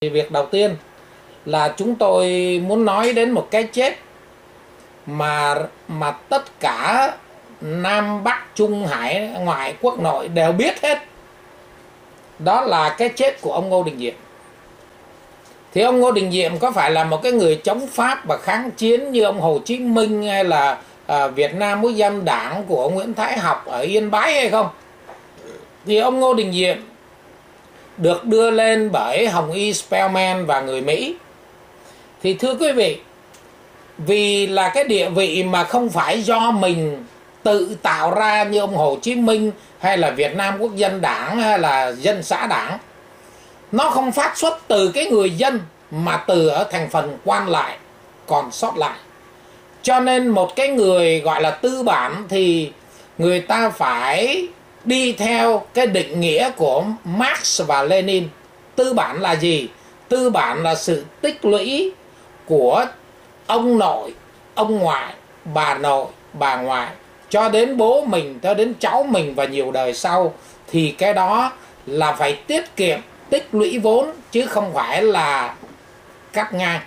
thì việc đầu tiên là chúng tôi muốn nói đến một cái chết mà mà tất cả Nam Bắc Trung Hải ngoại quốc nội đều biết hết. Đó là cái chết của ông Ngô Đình Diệm. Thì ông Ngô Đình Diệm có phải là một cái người chống Pháp và kháng chiến như ông Hồ Chí Minh hay là à, Việt Nam quốc dân đảng của Nguyễn Thái Học ở Yên Bái hay không? Thì ông Ngô Đình Diệm được đưa lên bởi Hồng Y Spellman và người Mỹ. Thì thưa quý vị, vì là cái địa vị mà không phải do mình tự tạo ra như ông Hồ Chí Minh hay là Việt Nam Quốc dân Đảng hay là Dân xã Đảng. Nó không phát xuất từ cái người dân mà từ ở thành phần quan lại còn sót lại. Cho nên một cái người gọi là tư bản thì người ta phải đi theo cái định nghĩa của Marx và Lenin. Tư bản là gì? Tư bản là sự tích lũy của ông nội, ông ngoại, bà nội, bà ngoại cho đến bố mình, cho đến cháu mình và nhiều đời sau thì cái đó là phải tiết kiệm, tích lũy vốn chứ không phải là cắt ngang.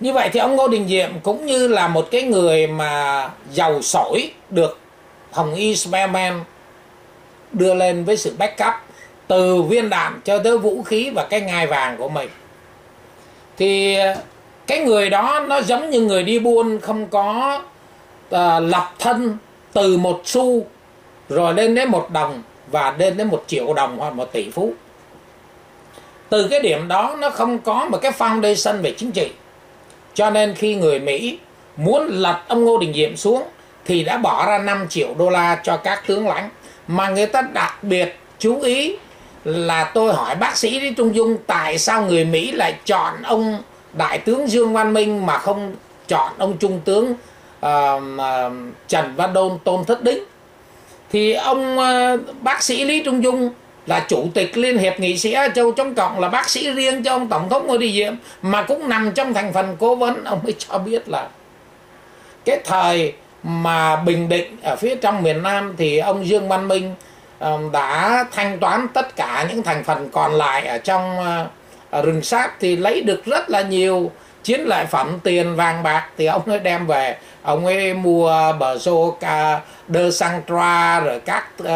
Như vậy thì ông Ngô Đình Diệm cũng như là một cái người mà giàu sổi được Hồng Y đưa lên với sự backup từ viên đạn cho tới vũ khí và cái ngai vàng của mình. Thì ờ, cái người đó nó giống như người đi buôn không có à, lập thân từ một xu rồi lên đến một đồng và lên đến một triệu đồng hoặc một tỷ phú từ cái điểm đó nó không có một cái foundation về chính trị cho nên khi người Mỹ muốn lật ông Ngô Đình Diệm xuống thì đã bỏ ra 5 triệu đô la cho các tướng lãnh. Mà người ta đặc biệt chú ý là tôi hỏi bác sĩ Lý Trung Dung tại sao người Mỹ lại chọn ông đại tướng Dương Văn Minh mà không chọn ông trung tướng uh, Trần Văn Đôn Tôn Thất Đính thì ông uh, bác sĩ Lý Trung Dung là chủ tịch Liên hiệp nghị sĩ Á Châu chống cộng là bác sĩ riêng cho ông Tổng thống Ngô Đình Diệm mà cũng nằm trong thành phần cố vấn. Ông mới cho biết là cái thời mà Bình Định ở phía trong miền Nam thì ông Dương Văn Minh đã thanh toán tất cả những thành phần còn lại ở trong ờ, ờ, rừng sát thì lấy được rất là nhiều chiến lợi phẩm tiền vàng bạc thì ông ấy đem về. Ông ấy mua bờ xô ca đơ sang tra rồi các uh,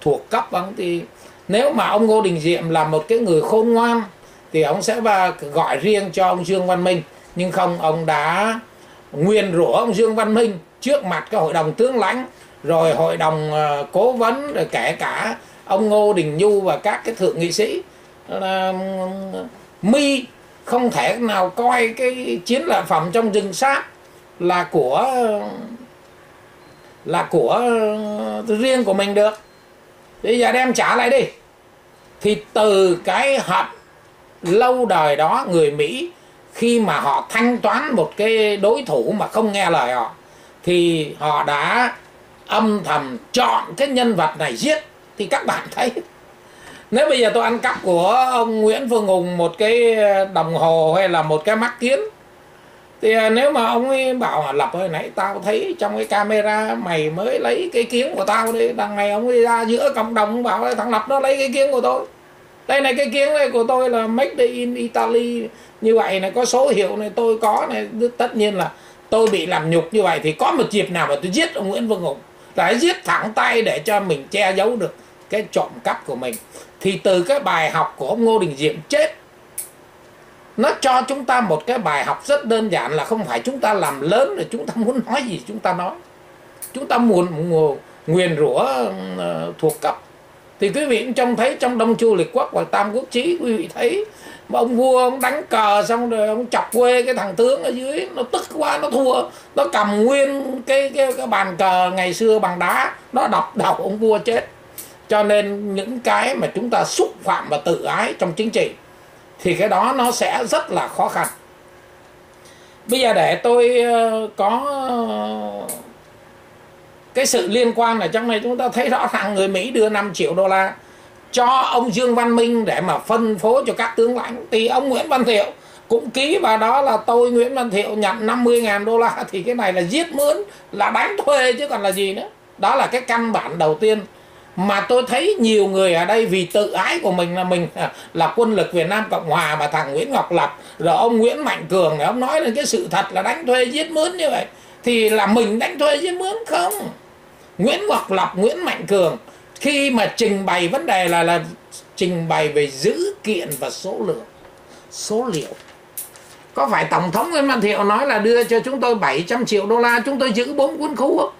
thuộc cấp ông thì nếu mà ông Ngô Đình Diệm là một cái người khôn ngoan thì ông sẽ gọi riêng cho ông Dương Văn Minh. Nhưng không ông đã nguyên rủa ông Dương Văn Minh trước mặt cái hội đồng tướng lãnh, rồi hội đồng ờ, cố vấn, rồi kể cả ông Ngô Đình Nhu và các cái thượng nghị sĩ. Là mi không thể nào coi cái chiến lợi phẩm trong rừng sát là của là của riêng của mình được. Bây giờ đem trả lại đi. Thì từ cái hận lâu đời đó người Mỹ khi mà họ thanh toán một cái đối thủ mà không nghe lời họ thì họ đã âm thầm chọn cái nhân vật này giết. Thì các bạn thấy, nếu bây giờ tôi ăn cắp của ông Nguyễn Phương Hùng một cái đồng hồ hay là một cái mắt kiến, thì à, nếu mà ông ấy bảo lập hồi nãy tao thấy trong cái camera mày mới lấy cái kiến của tao đi, đằng này ông ấy ra giữa cộng đồng bảo thằng lập nó lấy cái kiến của tôi. Đây này, cái kiến này của tôi là made in Italy, như vậy này, có số hiệu này tôi có này, tất nhiên là tôi bị làm nhục như vậy thì có một dịp nào mà tôi giết ông Nguyễn văn Hùng? Là giết thẳng tay để cho mình che giấu được cái trộm cắp của mình. Thì từ cái bài học của ông Ngô Đình Diệm chết, nó cho chúng ta một cái bài học rất đơn giản là không phải chúng ta làm lớn rồi chúng ta muốn nói gì chúng ta nói. Chúng ta muốn nguyền rủa ờ, thuộc cấp. Thì quý vị cũng trông thấy trong đông chu liệt quốc và tam quốc chí, quý vị thấy mà ông vua ông đánh cờ xong rồi ông chọc quê cái thằng tướng ở dưới nó tức quá nó thua. Nó cầm nguyên cái cái, cái bàn cờ ngày xưa bằng đá nó đập đầu ông vua chết. Cho nên những cái mà chúng ta xúc phạm và tự ái trong chính trị thì cái đó nó sẽ rất là khó khăn. Bây giờ để tôi ờ, có ờ, cái sự liên quan ở trong này chúng ta thấy rõ ràng người Mỹ đưa 5 triệu đô la cho ông Dương Văn Minh để mà phân phối cho các tướng lãnh. Thì ông Nguyễn Văn Thiệu cũng ký vào đó là tôi, Nguyễn Văn Thiệu nhận 50.000 đô la thì cái này là giết mướn, là đánh thuê chứ còn là gì nữa. Đó là cái căn bản đầu tiên. Mà tôi thấy nhiều người ở đây vì tự ái của mình là mình là quân lực Việt Nam Cộng Hòa mà thằng Nguyễn Ngọc Lập, rồi ông Nguyễn Mạnh Cường này, ông nói lên cái sự thật là đánh thuê giết mướn như vậy. Thì là mình đánh thuê giết mướn không? Nguyễn Ngọc Lập, Nguyễn Mạnh Cường khi mà trình bày vấn đề là là trình bày về dữ kiện và số lượng, số liệu. Có phải tổng thống Nguyễn Văn Thiệu nói là đưa cho chúng tôi 700 triệu đô la, chúng tôi giữ bốn quân khu không?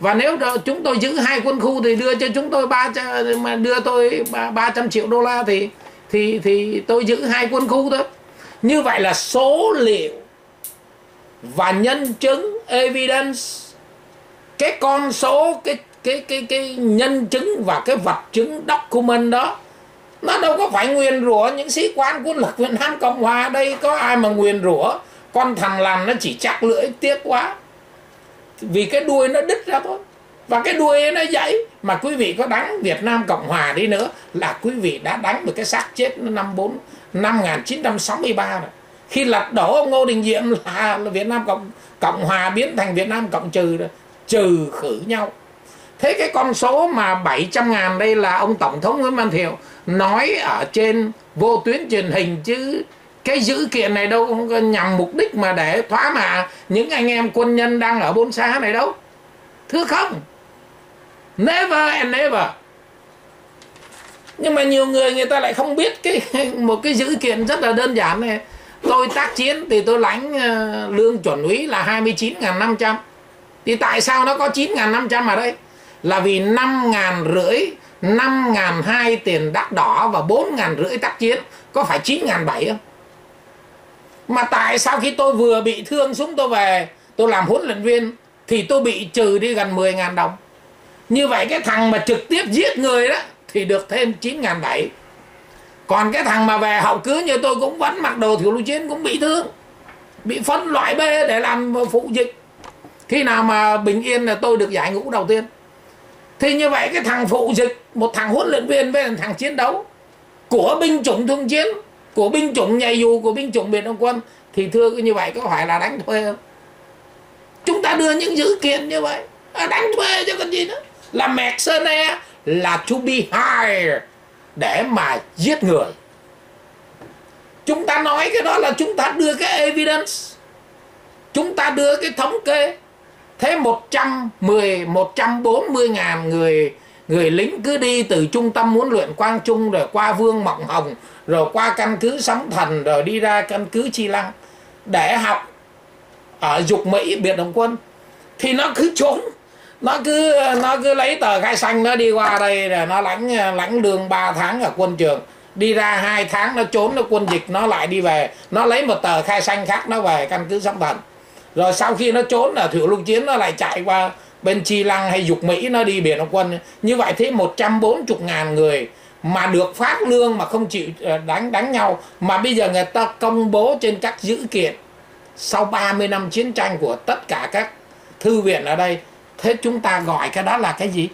Và nếu chúng tôi giữ hai quân khu thì đưa cho chúng tôi ba mà đưa tôi ba trăm triệu đô la thì thì thì tôi giữ hai quân khu thôi. Như vậy là số liệu và nhân chứng, evidence, cái con số, cái cái cái cái nhân chứng và cái vật chứng document đó nó đâu có phải nguyền rủa những sĩ quan quân lực Việt Nam Cộng Hòa đây có ai mà nguyền rủa? Con thằng làm nó chỉ chắc lưỡi tiếc quá. Vì cái đuôi nó đứt ra thôi. Và cái đuôi nó dãy. Mà quý vị có đánh Việt Nam Cộng Hòa đi nữa là quý vị đã đánh được cái xác chết năm bốn năm 1963 rồi. Khi lật đổ ông Ngô Đình Diệm là, là Việt Nam Cộng Cộng Hòa biến thành Việt Nam Cộng trừ rồi. Trừ khử nhau thế cái con số mà 700 ngàn đây là ông Tổng thống Nguyễn Văn Thiệu nói ở trên vô tuyến truyền hình chứ cái dữ kiện này đâu không nhằm mục đích mà để thoá mạ những anh em quân nhân đang ở bốn xá này đâu. Thưa không? Never and never. Nhưng mà nhiều người người ta lại không biết cái một cái dữ kiện rất là đơn giản này. Tôi tác chiến thì tôi lãnh ờ, lương chuẩn úy là 29.500 thì tại sao nó có 9.500 ở đây? Là vì năm ngàn rưỡi, năm ngàn hai tiền đắt đỏ và bốn ngàn rưỡi tác chiến, có phải chín ngàn bảy không? Mà tại sao khi tôi vừa bị thương súng tôi về, tôi làm huấn luyện viên, thì tôi bị trừ đi gần 10 ngàn đồng? Như vậy cái thằng mà trực tiếp giết người đó, thì được thêm 9 ngàn bảy. Còn cái thằng mà về hậu cứ như tôi cũng vẫn mặc đồ thiểu lưu chiến cũng bị thương, bị phân loại B để làm phụ dịch. Khi nào mà bình yên là tôi được giải ngũ đầu tiên thì như vậy cái thằng phụ dịch một thằng huấn luyện viên với thằng chiến đấu của binh chủng thương chiến của binh chủng nhảy dù của binh chủng biệt động quân thì thưa như vậy có phải là đánh thuê không? Chúng ta đưa những dữ kiện như vậy à, đánh thuê chứ còn gì nữa? Là mercenary là to be hired để mà giết người. Chúng ta nói cái đó là chúng ta đưa cái evidence chúng ta đưa cái thống kê thế 110 140 ngàn người người lính cứ đi từ trung tâm huấn luyện Quang Trung, rồi qua Vương Mộng Hồng, rồi qua căn cứ Sóng Thần, rồi đi ra căn cứ Chi Lăng để học ở dục Mỹ, biệt động quân. Thì nó cứ trốn, nó cứ nó cứ lấy tờ khai xanh nó đi qua đây, rồi nó lãnh lãnh lương 3 tháng ở quân trường. Đi ra hai tháng nó trốn, nó quân dịch nó lại đi về. Nó lấy một tờ khai xanh khác, nó về căn cứ Sóng Thần rồi sau khi nó trốn là thủy lục chiến nó lại chạy qua bên Chi Lăng hay Dục Mỹ, nó đi biển Đông quân. Như vậy thế 140 ngàn người mà được phát lương mà không chịu ờ, đánh đánh nhau, mà bây giờ người ta công bố trên các dữ kiện. Sau 30 năm chiến tranh của tất cả các thư viện ở đây, thế chúng ta gọi cái đó là cái gì?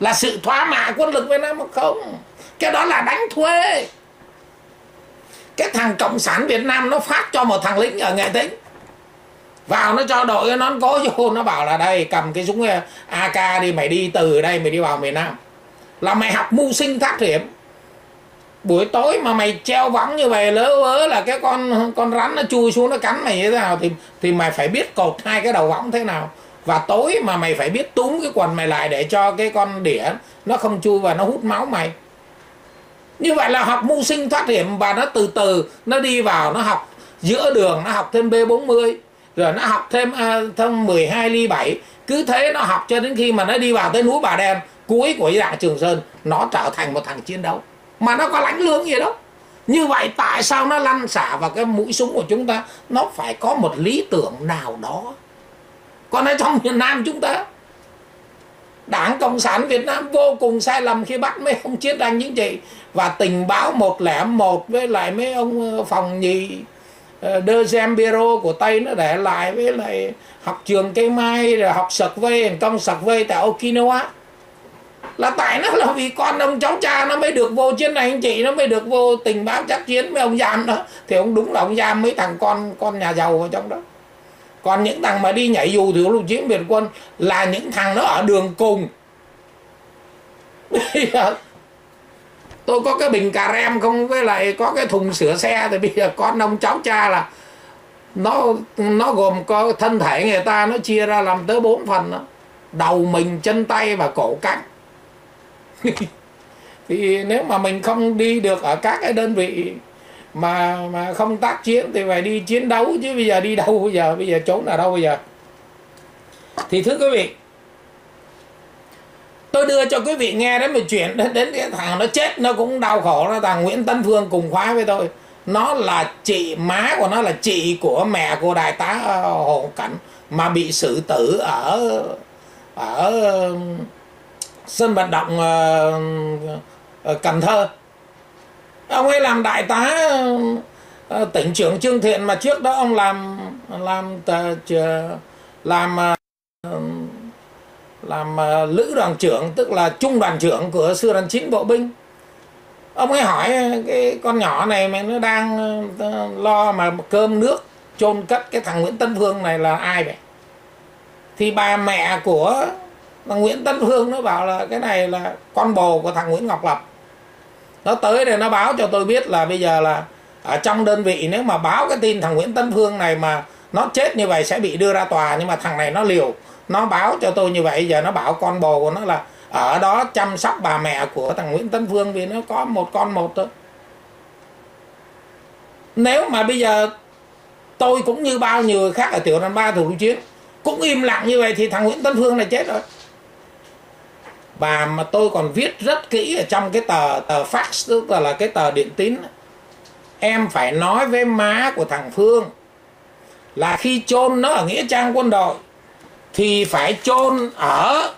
Là sự thoá mạ quân lực Việt Nam không? Cái đó là đánh thuê cái thằng cộng sản Việt Nam nó phát cho một thằng lính ở nghệ tĩnh vào nó cho đội nó có vô nó bảo là đây, cầm cái súng ờ, AK đi, mày đi từ đây, mày đi vào miền Nam. Là mày học mưu sinh thoát hiểm buổi tối mà mày treo võng như vậy lỡ vớ là cái con con rắn nó chui xuống, nó cắn mày như thế nào thì thì mày phải biết cột hai cái đầu võng thế nào. Và tối mà mày phải biết túm cái quần mày lại để cho cái con đỉa nó không chui và nó hút máu mày. Như vậy là học mưu sinh thoát hiểm và nó từ từ, nó đi vào, nó học giữa đường, nó học thêm B40 rồi nó học thêm à, thêm 12 ly 7 cứ thế nó học cho đến khi mà nó đi vào tới núi Bà Đen cuối của dạng Trường Sơn nó trở thành một thằng chiến đấu. Mà nó có lãnh lương gì đâu. Như vậy tại sao nó lăn xả vào cái mũi súng của chúng ta? Nó phải có một lý tưởng nào đó. Còn ở trong miền Nam chúng ta Đảng Cộng sản Việt Nam vô cùng sai lầm khi bắt mấy ông chiến tranh chính trị và tình báo 101 với lại mấy ông ờ, phòng nhì Ờ, De Zembiro của Tây nó để lại với lại học trường cây mai rồi học sạc vây công sạc vây tại Okinawa. Là tại nó là vì con ông cháu cha nó mới được vô chiến này, anh chị nó mới được vô tình báo chắc chiến với ông giam đó. Thì ông đúng là ông giam mấy thằng con con nhà giàu ở trong đó. Còn những thằng mà đi nhảy dù thì lục chiến biệt quân là những thằng nó ở đường cùng. tôi có cái bình cà rem không? Với lại có cái thùng sửa xe thì bây giờ con ông cháu cha là nó nó gồm có thân thể người ta, nó chia ra làm tới bốn phần đó. Đầu mình, chân tay và cổ cánh. Thì nếu mà mình không đi được ở các cái đơn vị mà mà không tác chiến thì phải đi chiến đấu. Chứ bây giờ đi đâu bây giờ? Bây giờ trốn ở đâu bây giờ? Thì thưa quý vị tôi đưa cho quý vị nghe đến một chuyện đến, đến cái thằng nó chết nó cũng đau khổ nó thằng Nguyễn tấn Phương cùng khóa với tôi. Nó là chị má của nó là chị của mẹ của đại tá ờ, Hồ Cảnh mà bị xử tử ở ở sân vận động ờ, ờ, Cần Thơ. Ông ấy làm đại tá tỉnh trưởng Trương Thiện mà trước đó ông làm làm làm làm à, lữ đoàn trưởng, tức là trung đoàn trưởng của sư đoàn chín bộ binh. Ông ấy hỏi à, cái con nhỏ này mà nó đang à, lo mà cơm nước chôn cất cái thằng Nguyễn Tân Phương này là ai vậy? Thì bà mẹ của thằng Nguyễn Tân Phương nó bảo là cái này là con bồ của thằng Nguyễn Ngọc Lập. Nó tới để nó báo cho tôi biết là bây giờ là ở trong đơn vị nếu mà báo cái tin thằng Nguyễn Tân Phương này mà nó chết như vậy sẽ bị đưa ra tòa, nhưng mà thằng này nó liều nó báo cho tôi như vậy giờ nó bảo con bồ của nó là ở đó chăm sóc bà mẹ của thằng Nguyễn tấn Phương vì nó có một con một thôi. Nếu mà bây giờ tôi cũng như bao nhiêu người khác ở tiểu đoàn ba thủ chiến cũng im lặng như vậy thì thằng Nguyễn tấn Phương này chết rồi. Và mà tôi còn viết rất kỹ ở trong cái tờ tờ fax tức là, là cái tờ điện tín. Em phải nói với má của thằng Phương là khi chôn nó ở nghĩa trang quân đội thì phải chôn ở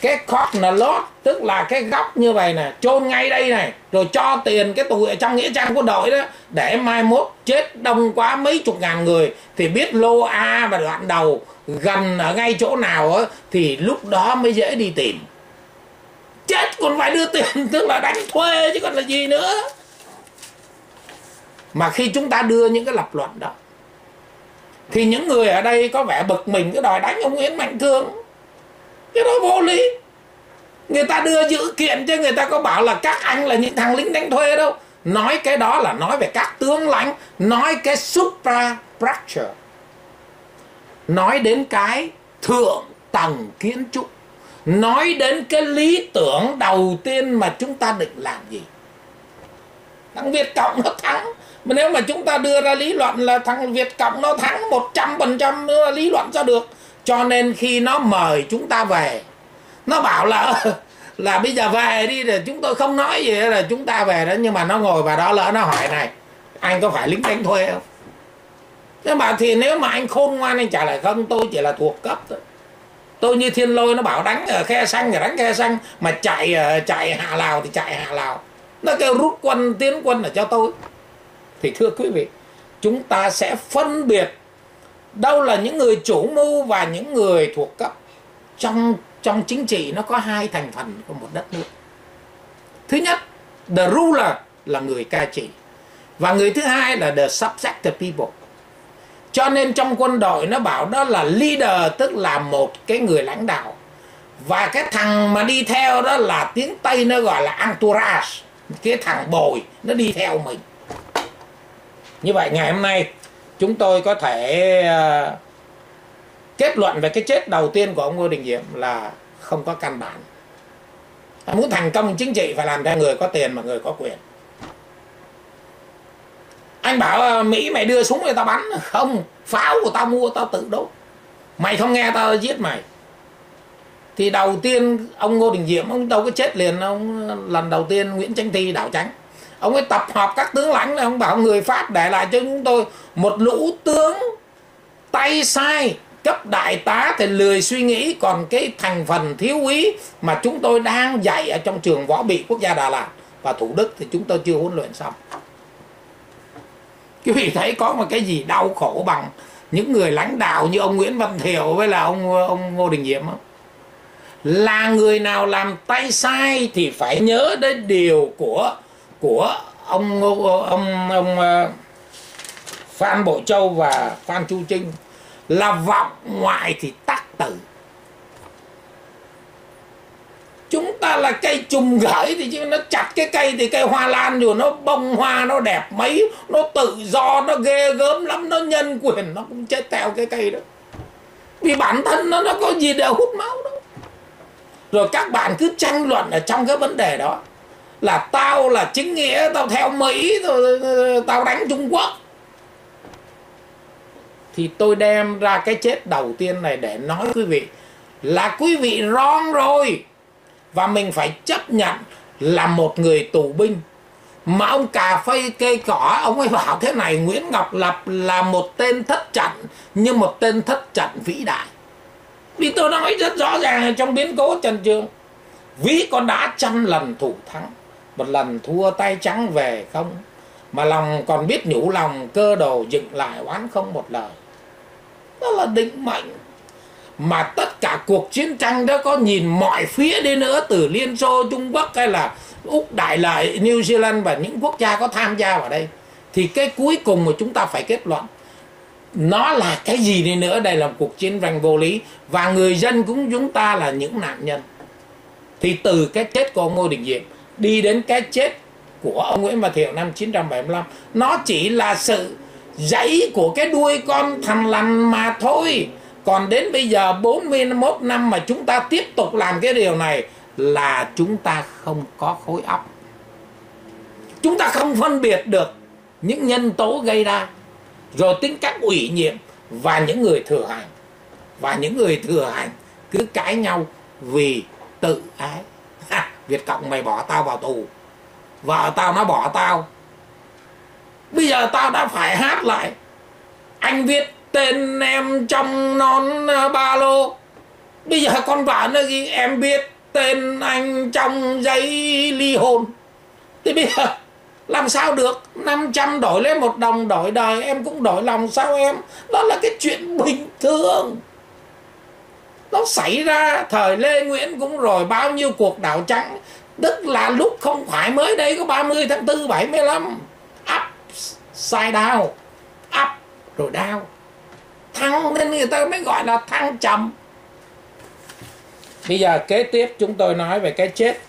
cái corner lot tức là cái góc như vậy nè, chôn ngay đây này, rồi cho tiền cái tù ở trong nghĩa trang quân đội đó, để mai mốt chết đông quá mấy chục ngàn người, thì biết lô A và đoạn đầu gần ở ngay chỗ nào á, thì lúc đó mới dễ đi tìm. Chết còn phải đưa tiền, tức là đánh thuê chứ còn là gì nữa. Mà khi chúng ta đưa những cái lập luận đó thì những người ở đây có vẻ bực mình cái đòi đánh ông Nguyễn Mạnh Cường cái đó vô lý. Người ta đưa dữ kiện cho người ta có bảo là các anh là những thằng lính đánh thuê đâu. Nói cái đó là nói về các tướng lãnh, nói cái suprastructure nói đến cái thượng tầng kiến trúc. Nói đến cái lý tưởng đầu tiên mà chúng ta định làm gì. Đảng Việt Cộng nó thắng mà nếu mà chúng ta đưa ra lý luận là thằng Việt Cộng nó thắng 100% lý luận cho được. Cho nên khi nó mời chúng ta về, nó bảo là là bây giờ về đi là chúng tôi không nói gì là chúng ta về đó. Nhưng mà nó ngồi vào đó lỡ nó hỏi này, anh có phải lính đánh thuê không? Nhưng mà thì nếu mà anh khôn ngoan, anh trả lời không, tôi chỉ là thuộc cấp thôi. Tôi như thiên lôi nó bảo đánh ở khe xanh thì đánh khe xanh, mà chạy chạy hạ lào thì chạy hạ lào. Nó kêu rút quân, tiến quân ở cho tôi thì thưa quý vị, chúng ta sẽ phân biệt đâu là những người chủ mưu và những người thuộc cấp. Trong trong chính trị nó có hai thành phần của một đất nước. Thứ nhất, the ruler là người cai trị và người thứ hai là the subjected people. Cho nên trong quân đội nó bảo đó là leader, tức là một cái người lãnh đạo. Và cái thằng mà đi theo đó là tiếng tây nó gọi là entourage cái thằng bồi, nó đi theo mình như vậy ngày hôm nay chúng tôi có thể uh, kết luận về cái chết đầu tiên của ông Ngô Đình Diệm là không có căn bản. Muốn thành công chính trị phải làm theo người có tiền mà người có quyền. Anh bảo ờ, Mỹ mày đưa súng cho tao bắn. Không pháo của tao mua tao tự đốt. Mày không nghe tao giết mày. Thì đầu tiên ông Ngô Đình Diệm ông đâu có chết liền ông ờ, lần đầu tiên Nguyễn Chánh Thi đảo tránh ông ấy tập hợp các tướng lãnh này, ông bảo người Pháp để lại cho chúng tôi một lũ tướng tay sai, cấp đại tá thì lười suy nghĩ, còn cái thành phần thiếu úy mà chúng tôi đang dạy ở trong trường võ bị quốc gia Đà Lạt và Thủ Đức thì chúng tôi chưa huấn luyện xong. Quý vị thấy có một cái gì đau khổ bằng những người lãnh đạo như ông Nguyễn Văn Thiệu với là ông ông Ngô Đình Diệm không? Là người nào làm tay sai thì phải nhớ đến điều của của ông ông ông, ông ờ, Phan Bộ Châu và Phan Chu Trinh là vọng ngoại thì tắc tử. Chúng ta là cây trùng gửi thì chứ nó chặt cái cây thì cây hoa lan rồi nó bông hoa nó đẹp mấy nó tự do nó ghê gớm lắm nó nhân quyền nó cũng chết theo cái cây đó. Vì bản thân nó nó có gì để hút máu đâu. Rồi các bạn cứ tranh luận ở trong cái vấn đề đó là tao là chính nghĩa, tao theo mỹ, tao đánh trung quốc. Thì tôi đem ra cái chết đầu tiên này để nói quý vị là quý vị wrong rồi. Và mình phải chấp nhận là một người tù binh. Mà ông cà phê cây cỏ, ông ấy bảo thế này, Nguyễn Ngọc Lập là một tên thất trận, nhưng một tên thất trận vĩ đại. Vì tôi nói rất rõ ràng trong biến cố Trần Trường Vĩ con đã trăm lần thủ thắng. Một lần thua tay trắng về không? Mà lòng còn biết nhủ lòng Cơ đồ dựng lại oán không một lời. Đó là định mệnh. Mà tất cả cuộc chiến tranh đó Có nhìn mọi phía đi nữa Từ Liên Xô, Trung Quốc hay là Úc Đại Lợi, New Zealand Và những quốc gia có tham gia vào đây. Thì cái cuối cùng mà chúng ta phải kết luận nó là cái gì đi nữa? Đây là một cuộc chiến tranh vô lý. Và người dân cũng chúng ta là những nạn nhân. Thì từ cái chết của ông Ngô Đình Diệm đi đến cái chết của ông Nguyễn Văn Thiệu năm 1975 nó chỉ là sự dãy của cái đuôi con thằn lằn mà thôi. Còn đến bây giờ 41 năm mà chúng ta tiếp tục làm cái điều này là chúng ta không có khối óc. Chúng ta không phân biệt được những nhân tố gây ra, rồi tính cách ủy nhiệm và những người thừa hành. Và những người thừa hành cứ cãi nhau vì tự ái. Việt Cộng mày bỏ tao vào tù. Vợ tao nó bỏ tao. Bây giờ tao đã phải hát lại. Anh viết tên em trong nón ờ, ba lô. Bây giờ con vợ nó ghi, em biết tên anh trong giấy ly hôn. Thì bây giờ làm sao được? 500 đổi lấy một đồng đổi đời, em cũng đổi lòng sao em? Đó là cái chuyện bình thường nó xảy ra, thời Lê Nguyễn cũng rồi, bao nhiêu cuộc đảo trắng. Tức là lúc không phải mới đây có 30 tháng 4 75 up sai down up rồi down thăng nên người ta mới gọi là thăng trầm. Bây giờ kế tiếp chúng tôi nói về cái chết.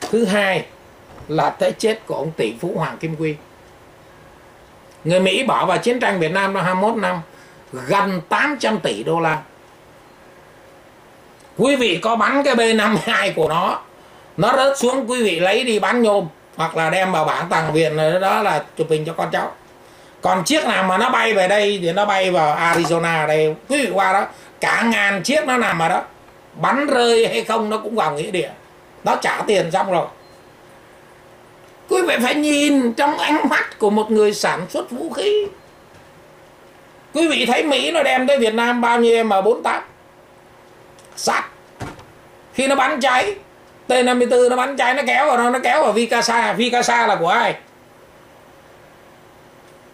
Thứ hai là cái chết của ông tỷ phú Hoàng Kim Quy. Người Mỹ bỏ vào chiến tranh Việt Nam năm 21 năm, gần 800 tỷ đô la quý vị có bắn cái B52 của nó nó rớt xuống, quý vị lấy đi bán nhôm, hoặc là đem vào bản tàng viện đó là chụp hình cho con cháu. Còn chiếc nào mà nó bay về đây thì nó bay vào Arizona đây. Quý vị qua đó, cả ngàn chiếc nó nằm ở đó. Bắn rơi hay không nó cũng vào nghĩa địa. Nó trả tiền xong rồi. Quý vị phải nhìn trong ánh mắt của một người sản xuất vũ khí. Quý vị thấy Mỹ nó đem tới Việt Nam bao nhiêu M48 sắt khi nó bắn cháy T54 nó bắn cháy nó kéo vào nó nó kéo vào Vicasa Vicasa là của ai?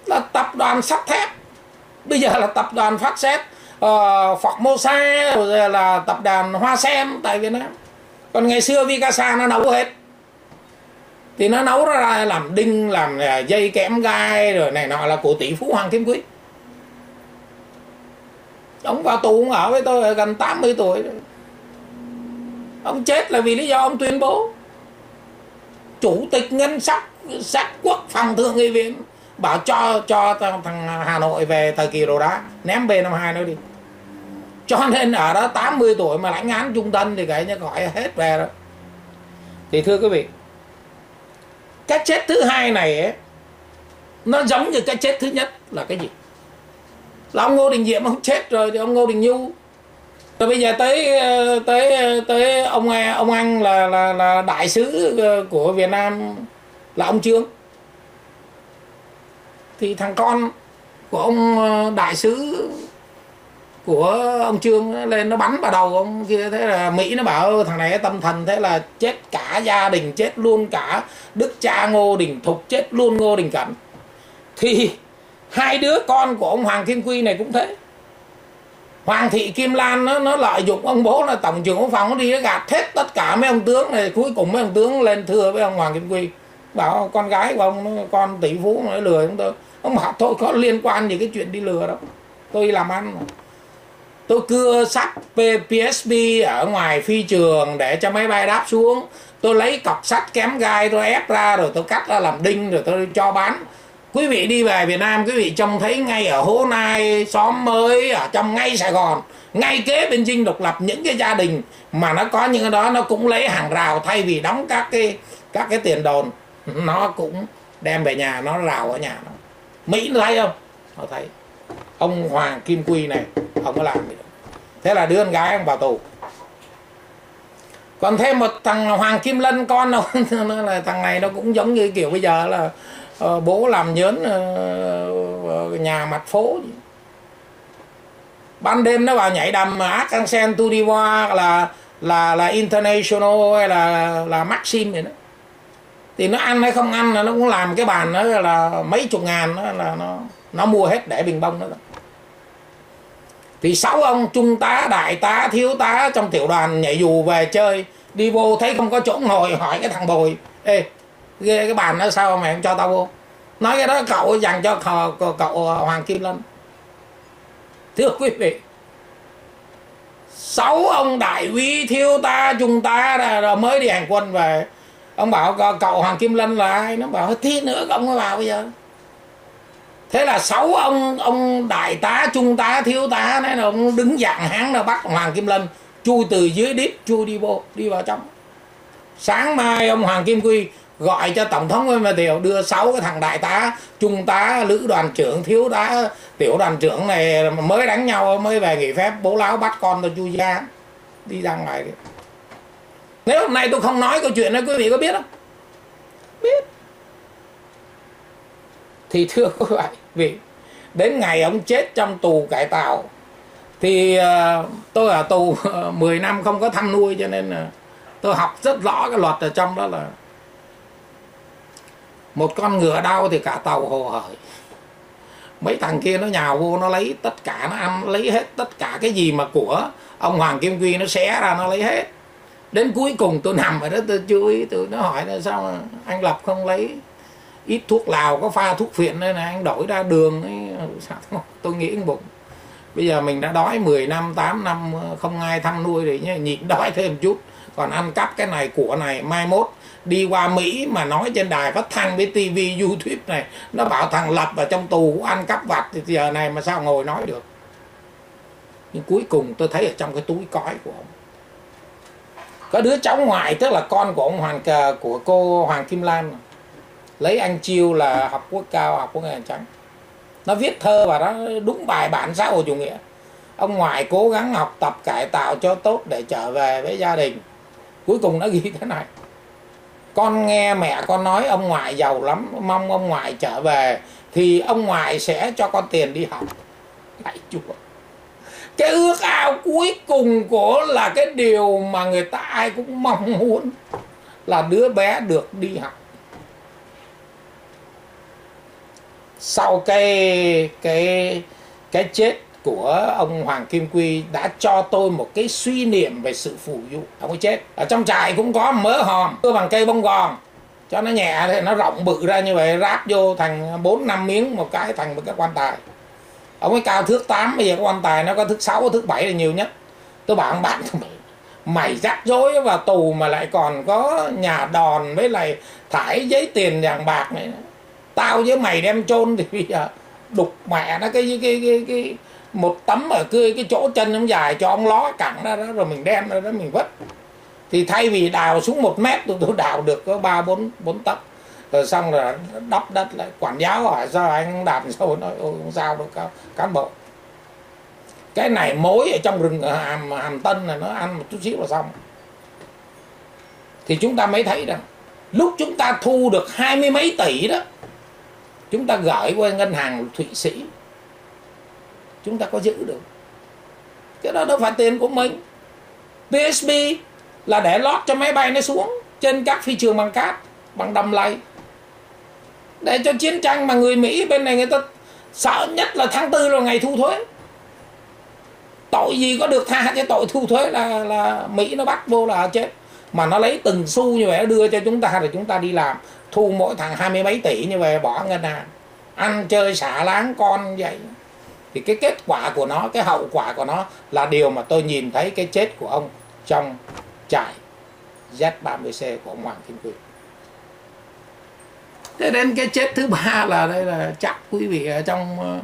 Là tập đoàn sắt thép. Bây giờ là tập đoàn phát xét uh, ờ, Formosa rồi là tập đoàn Hoa Sen tại Việt Nam. Còn ngày xưa Vicasa nó nấu hết. Thì nó nấu ra làm đinh làm ờ, dây kẽm gai rồi này nọ là của tỷ phú Hoàng Kim Quý ông vào tù ông ở với tôi gần 80 tuổi rồi. ông chết là vì lý do ông tuyên bố. Chủ tịch ngân sách sách quốc phòng thượng nghị viện. Bảo cho cho thằng Hà Nội về thời kỳ đồ đá ném B52 nó đi. Cho nên ở đó 80 tuổi mà lãnh án trung thân thì cái như gọi hết về rồi. Thì thưa quý vị cái chết thứ hai này ấy, nó giống như cái chết thứ nhất là cái gì? Là ông ngô đình diệm ông chết rồi thì ông ngô đình nhu. Rồi bây giờ tới ờ, tới ờ, tới ông ờ, ông anh là là là đại sứ của việt nam là ông trương. Thì thằng con của ông đại sứ của ông trương lên nó bắn vào đầu ông kia. Thế là mỹ nó bảo thằng này tâm thần, thế là chết cả gia đình, chết luôn cả đức cha ngô đình thục, chết luôn ngô đình cẩn. Thì hai đứa con của ông hoàng kim quy này cũng thế. Hoàng thị kim lan nó nó lợi dụng ông bố là tổng trưởng quốc phòng nó đi, nó gạt hết tất cả mấy ông tướng này, cuối cùng mấy ông tướng lên thưa với ông hoàng kim quy. Bảo con gái của ông, con tỷ phú nó lừa chúng tôi. Ông bảo, thôi, có liên quan gì cái chuyện đi lừa đâu. Tôi làm ăn mà. Tôi cưa sắt PSB ở ngoài phi trường để cho máy bay đáp xuống. Tôi lấy cọc sắt kém gai, tôi ép ra, rồi tôi cắt ra làm đinh, rồi tôi cho bán quý vị đi về Việt Nam, quý vị trông thấy ngay ở Hố Nai, xóm mới, ở trong ngay Sài Gòn. Ngay kế bên dinh độc lập, những cái gia đình mà nó có những cái đó, nó cũng lấy hàng rào thay vì đóng các cái các cái tiền đồn. Nó cũng đem về nhà, nó rào ở nhà nó. Mỹ nó thấy không? Nó thấy. Ông Hoàng Kim Quy này, ông có làm gì đâu. Thế là đứa con gái ông vào tù. Còn thêm một thằng Hoàng Kim Lân, con đâu nó là thằng này nó cũng giống như kiểu bây giờ là Ờ, bố làm nhớn ờ, ờ, nhà mặt phố. Ban đêm nó vào nhảy đầm Arc-en-Ciel Tu là là là international hay là là maxim vậy đó. Thì nó ăn hay không ăn là nó cũng làm cái bàn đó là mấy chục ngàn đó, là nó nó mua hết để bình bông đó thì sáu ông trung tá, đại tá, thiếu tá trong tiểu đoàn nhảy dù về chơi, đi vô thấy không có chỗ ngồi, hỏi cái thằng bồi, ê ghê cái bàn đó sao mày không cho tao vô? Nói cái đó cậu dành cho cậu, cậu ờ, hoàng kim lân thưa quý vị sáu ông đại úy thiếu ta trung ta rồi mới đi hành quân về. Ông bảo cậu hoàng kim lân là ai? Nó bảo tí nữa ông mới vào bây giờ. Thế là sáu ông ông đại tá trung tá thiếu tá này là ông đứng dạng hán là bắt hoàng kim lân chui từ dưới đít chui đi vô đi vào trong. Sáng mai ông hoàng kim quy gọi cho tổng thống Nguyễn Văn Thiệu đưa sáu cái thằng đại tá trung tá lữ đoàn trưởng thiếu tá tiểu đoàn trưởng này mới đánh nhau mới về nghỉ phép bố láo bắt con tôi chui ra đi ra ngoài đi. nếu hôm nay tôi không nói câu chuyện đó quý vị có biết không? Biết. Thì thưa quý vị đến ngày ông chết trong tù cải tạo thì uh, tôi ở tù ờ, 10 năm không có thăm nuôi cho nên uh, tôi học rất rõ cái luật ở trong đó là một con ngựa đau thì cả tàu hồ hởi. Mấy thằng kia nó nhào vô, nó lấy tất cả, nó ăn lấy hết tất cả cái gì mà của ông hoàng kim quy, nó xé ra, nó lấy hết. Đến cuối cùng tôi nằm ở đó, tôi chui tôi nó hỏi là sao anh lập không lấy ít thuốc lào, có pha thuốc phiện nên là anh đổi ra đường ấy. Sao tôi nghĩ bụng. Bây giờ mình đã đói 10 năm 8 năm, không ai thăm nuôi thì nhịn đói thêm chút. Còn ăn cắp cái này, của này, mai mốt đi qua Mỹ mà nói trên đài phát thanh với TV YouTube này. Nó bảo thằng Lập ở trong tù ăn cắp vặt thì giờ này mà sao ngồi nói được? Nhưng cuối cùng tôi thấy ở trong cái túi cói của ông. Có đứa cháu ngoại, tức là con của ông Hoàng Cờ của cô Hoàng Kim Lan. Lấy anh Chiêu là học quốc cao, học quốc ngành trắng. Nó viết thơ và nó đúng bài bản xã hội chủ nghĩa. Ông ngoại cố gắng học tập, cải tạo cho tốt để trở về với gia đình. Cuối cùng nó ghi thế này con nghe mẹ con nói ông ngoại giàu lắm, mong ông ngoại trở về, thì ông ngoại sẽ cho con tiền đi học. Lại chúa cái ước ao cuối cùng của là cái điều mà người ta ai cũng mong muốn là đứa bé được đi học. Sau cái cái cái chết của ông Hoàng Kim Quy đã cho tôi một cái suy niệm về sự phù du. Ông ấy chết. Ở trong trại cũng có mớ hòm cưa bằng cây bông gòn. Cho nó nhẹ thì nó rộng bự ra như vậy, ráp vô thành bốn, năm miếng một cái thành một cái quan tài. Ông ấy cao thước 8 bây giờ cái quan tài nó có thước 6 thước 7 là nhiều nhất. Tôi bảo ông, bạn mày rắc rối vào tù mà lại còn có nhà đòn với lại thải giấy tiền vàng bạc này. Tao với mày đem chôn thì bây giờ đục mẹ nó cái cái cái, cái, cái một tấm ở cái cái chỗ chân nó dài cho ông ló cẳng ra đó rồi mình đem ra đó mình vứt. Thì thay vì đào xuống một mét tôi, tôi đào được có ba bốn bốn tấc. Rồi xong rồi đắp đất lại quản giáo hỏi sao anh đạp sao nói ôi không sao đâu cán, cán bộ. Cái này mối ở trong rừng hàm hàm tân này nó ăn một chút xíu là xong. Thì chúng ta mới thấy rằng lúc chúng ta thu được hai mươi mấy tỷ đó chúng ta gửi qua ngân hàng thụy sĩ. Chúng ta có giữ được. Cái đó đâu phải tiền của mình. PSB là để lót cho máy bay nó xuống trên các phi trường bằng cát bằng đầm lầy. Để cho chiến tranh mà người Mỹ bên này người ta sợ nhất là tháng tư là ngày thu thuế. Tội gì có được tha cái tội thu thuế là là Mỹ nó bắt vô là chết. Mà nó lấy từng xu như vậy đưa cho chúng ta rồi chúng ta đi làm thu mỗi thằng hai mươi mấy tỷ như vậy bỏ ngân hàng. Ăn chơi xả láng con vậy. Thì cái kết quả của nó, cái hậu quả của nó là điều mà tôi nhìn thấy cái chết của ông trong trại Z30C của ông Hoàng Kim Quy. Thế đến cái chết thứ ba là đây là chắc quý vị ở trong ờ,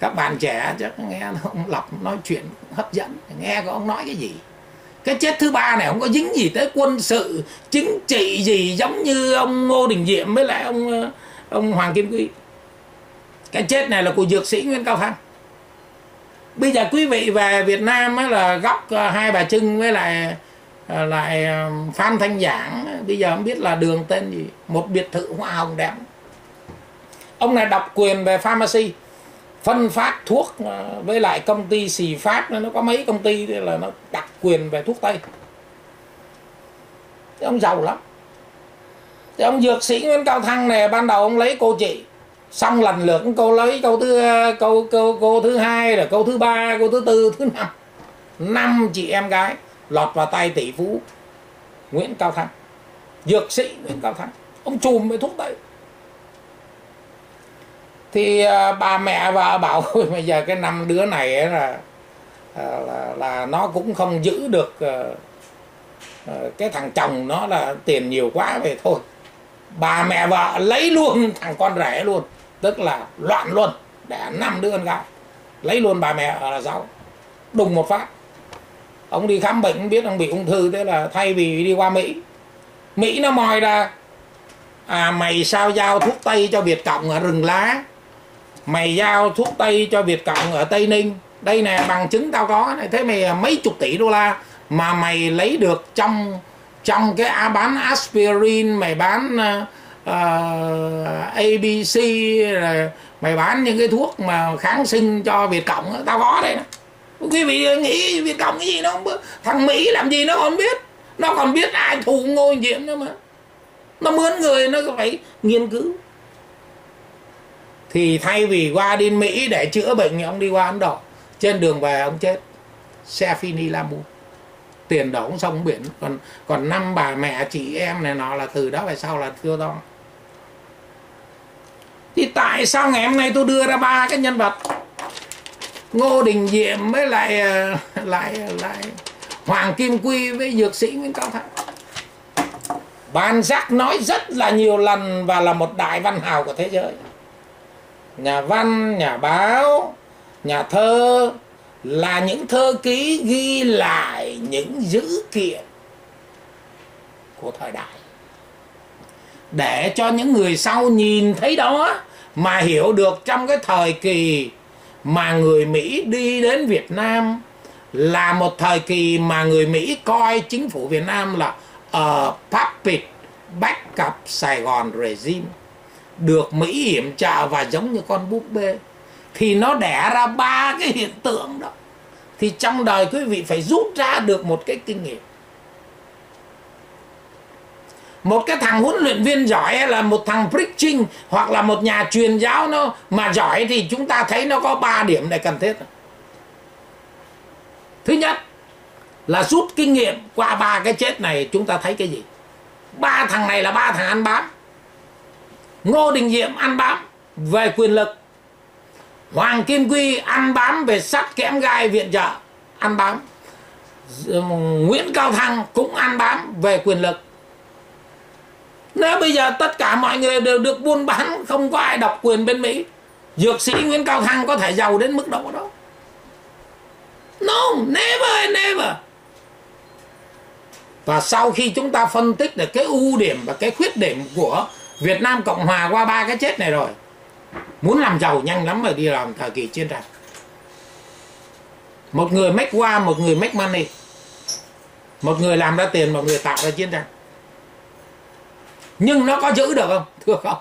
các bạn trẻ, chắc nghe ông lộc nói chuyện hấp dẫn. Nghe có ông nói cái gì? Cái chết thứ ba này không có dính gì tới quân sự, chính trị gì giống như ông ngô đình diệm với lại ông ờ, ông hoàng kim quý cái chết này là của dược sĩ nguyễn cao thăng. Bây giờ quý vị về việt nam ấy là góc ờ, hai bà trưng với lại ờ, lại phan thanh giảng bây giờ không biết là đường tên gì. Một biệt thự hoa hồng đẹp. Ông này độc quyền về pharmacy phân phát thuốc à, với lại công ty xì phát, nó có mấy công ty là nó đặc quyền về thuốc tây. Thì ông giàu lắm. Thì ông dược sĩ nguyễn cao thăng này ban đầu ông lấy cô chị, xong lần lượt cô lấy câu thứ à, câu câu cô thứ hai là câu thứ ba câu thứ tư, thứ năm. Năm chị em gái lọt vào tay tỷ phú nguyễn cao thăng, dược sĩ nguyễn cao thăng. Ông chùm với thuốc tây thì à, ba bà mẹ vợ bảo bây giờ cái năm đứa này là, à, là là nó cũng không giữ được ờ, ờ, cái thằng chồng nó là tiền nhiều quá về thôi. Bà mẹ vợ lấy luôn thằng con rể luôn tức là loạn luôn để năm đứa con gái lấy luôn bà mẹ là giáo đùng một phát ông đi khám bệnh biết ông bị ung thư thế là thay vì đi qua mỹ mỹ nó mòi ra à mày sao giao thuốc tây cho việt cộng ở rừng lá mày giao thuốc tây cho việt cộng ở tây ninh. Đây nè bằng chứng tao có này. Thế mày à, mấy chục tỷ đô la mà mày lấy được trong trong cái à, bán aspirin mày bán à, à, uh, uh, abc rồi mày bán những cái thuốc mà kháng sinh cho việt cộng tao có đây nè. Quý vị nghĩ việt cộng cái gì nó không biết. Thằng mỹ làm gì nó còn biết. Nó còn biết ai thù ngôi nhiễm nữa mà. Nó mướn người nó phải nghiên cứu thì thay vì qua đi Mỹ để chữa bệnh thì ông đi qua Ấn Độ. Trên đường về ông chết. Xe Fini Lamu. Tiền đổ sông biển. Còn còn năm bà mẹ chị em này nọ là từ đó về sau là thưa to thì tại sao ngày hôm nay tôi đưa ra ba cái nhân vật? Ngô Đình Diệm với lại ờ, lại lại Hoàng Kim Quy với dược sĩ Nguyễn Cao Thắng. Ban giác nói rất là nhiều lần và là một đại văn hào của thế giới nhà văn, nhà báo, nhà thơ là những thơ ký ghi lại những dữ kiện của thời đại. Để cho những người sau nhìn thấy đó mà hiểu được trong cái thời kỳ mà người Mỹ đi đến Việt Nam là một thời kỳ mà người Mỹ coi chính phủ Việt Nam là a puppet backup Sài Gòn regime được Mỹ hiểm trợ và giống như con búp bê, thì nó đẻ ra ba cái hiện tượng đó. Thì trong đời quý vị phải rút ra được một cái kinh nghiệm. Một cái thằng huấn luyện viên giỏi là một thằng preaching hoặc là một nhà truyền giáo nó mà giỏi thì chúng ta thấy nó có ba điểm này cần thiết. Thứ nhất là rút kinh nghiệm qua ba cái chết này chúng ta thấy cái gì? Ba thằng này là ba thằng ăn bám. Ngô Đình Diệm ăn bám về quyền lực. Hoàng Kim Quy ăn bám về sắt kẽm gai viện trợ, ăn bám. Nguyễn Cao Thăng cũng ăn bám về quyền lực. Nếu bây giờ tất cả mọi người đều được buôn bán, không có ai độc quyền bên Mỹ, dược sĩ Nguyễn Cao Thăng có thể giàu đến mức độ đó. No, never never. Và sau khi chúng ta phân tích được cái ưu điểm và cái khuyết điểm của Việt Nam Cộng Hòa qua ba cái chết này rồi. Muốn làm giàu nhanh lắm mà đi làm thời kỳ chiến tranh. Một người make qua, một người make money. Một người làm ra tiền, một người tạo ra chiến tranh. Nhưng nó có giữ được không? Thưa không?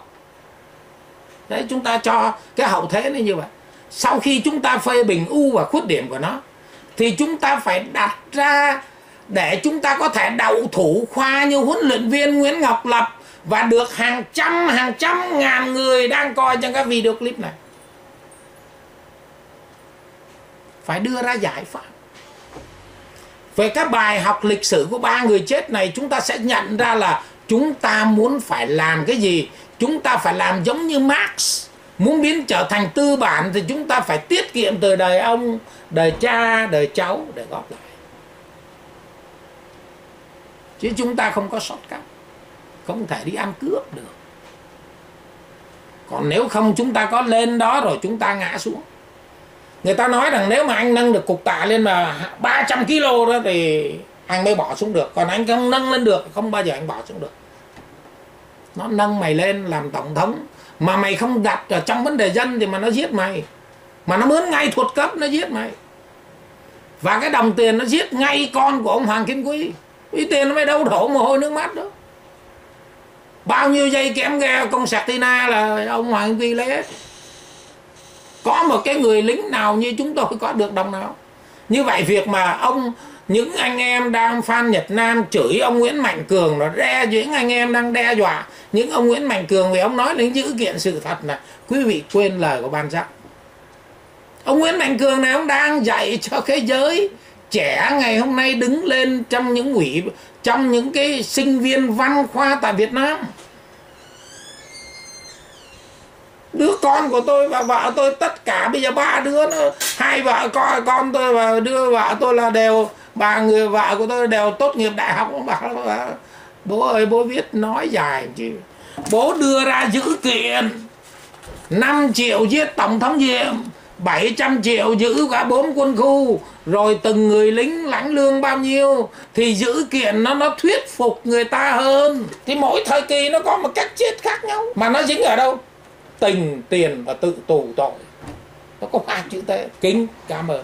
Đấy, chúng ta cho cái hậu thế này như vậy. Sau khi chúng ta phê bình ưu và khuyết điểm của nó, thì chúng ta phải đặt ra để chúng ta có thể đậu thủ khoa như huấn luyện viên Nguyễn Ngọc Lập và được hàng trăm hàng trăm ngàn người đang coi trong các video clip này. Phải đưa ra giải pháp. Về các bài học lịch sử của ba người chết này, chúng ta sẽ nhận ra là chúng ta muốn phải làm cái gì? Chúng ta phải làm giống như Marx. Muốn biến trở thành tư bản thì chúng ta phải tiết kiệm từ đời ông, đời cha, đời cháu để góp lại. Chứ chúng ta không có shortcut không thể đi ăn cướp được. Còn nếu không chúng ta có lên đó rồi chúng ta ngã xuống. Người ta nói rằng nếu mà anh nâng được cục tạ lên mà 300 kg đó thì anh mới bỏ xuống được. Còn anh không nâng lên được, không bao giờ anh bỏ xuống được. Nó nâng mày lên làm tổng thống. Mà mày không đặt ở trong vấn đề dân thì mà nó giết mày. Mà nó mướn ngay thuộc cấp, nó giết mày. Và cái đồng tiền nó giết ngay con của ông Hoàng Kim Quý. Quý tiền nó mới đâu đổ mồ hôi nước mắt đó bao nhiêu dây kém ghe con sạc tina là ông Hoàng vi lấy hết có một cái người lính nào như chúng tôi có được đồng nào? Như vậy việc mà ông, những anh em đang phan Nhật Nam chửi ông Nguyễn Mạnh Cường nó đe, những anh em đang đe dọa những ông Nguyễn Mạnh Cường vì ông nói đến dữ kiện sự thật là quý vị quên lời của ban giám. Ông Nguyễn Mạnh Cường này ông đang dạy cho thế giới trẻ ngày hôm nay đứng lên trong những ủy trong những cái sinh viên văn khoa tại Việt Nam. Đứa con của tôi và vợ tôi tất cả bây giờ ba đứa nữa hai vợ con con tôi và đưa vợ tôi là đều ba người vợ của tôi đều tốt nghiệp đại học. Bà, bà bố ơi bố viết nói dài chứ. Bố đưa ra dữ kiện 5 triệu giết tổng thống diệm. 700 triệu giữ cả bốn quân khu, rồi từng người lính lãnh lương bao nhiêu, thì giữ kiện nó nó thuyết phục người ta hơn. Thì mỗi thời kỳ nó có một cách chết khác nhau. Mà nó dính ở đâu? Tình, tiền và tự tù tội. Nó có hai chữ thế kính, cảm ơn.